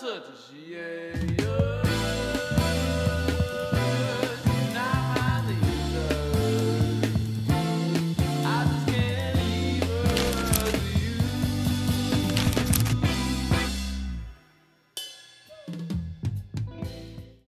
这只是夜。